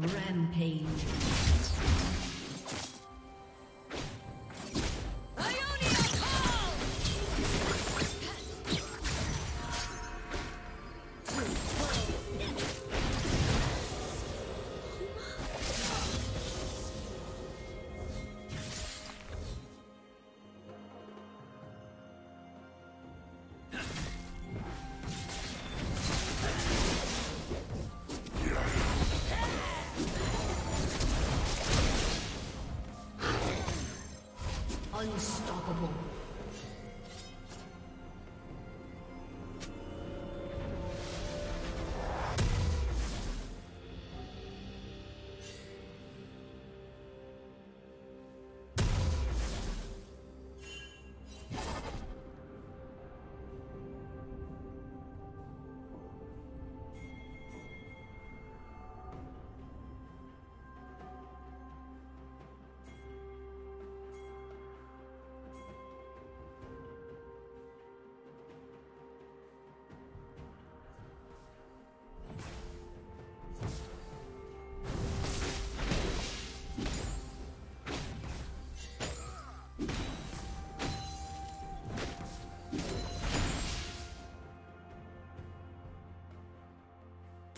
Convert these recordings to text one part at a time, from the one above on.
Rampage. Unstoppable.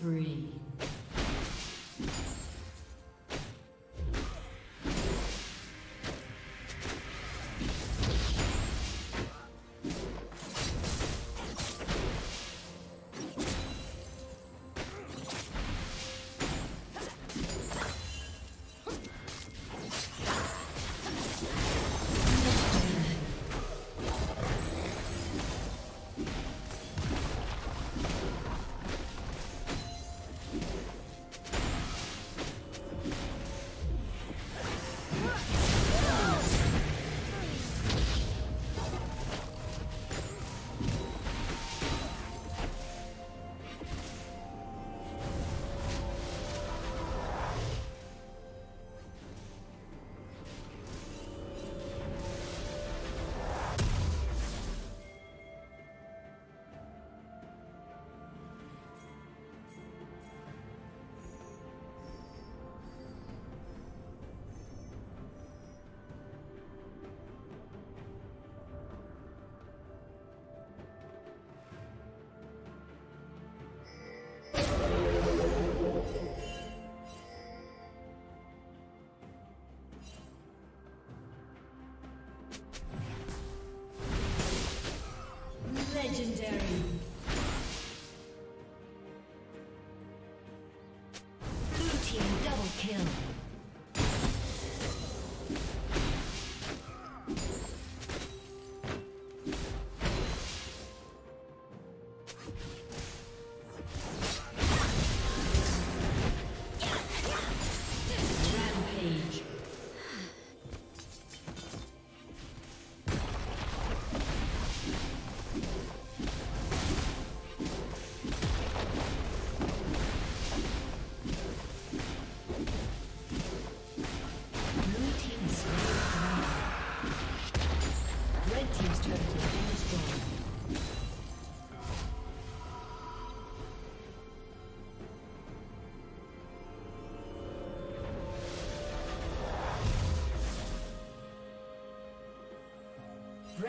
Spree. Legendary.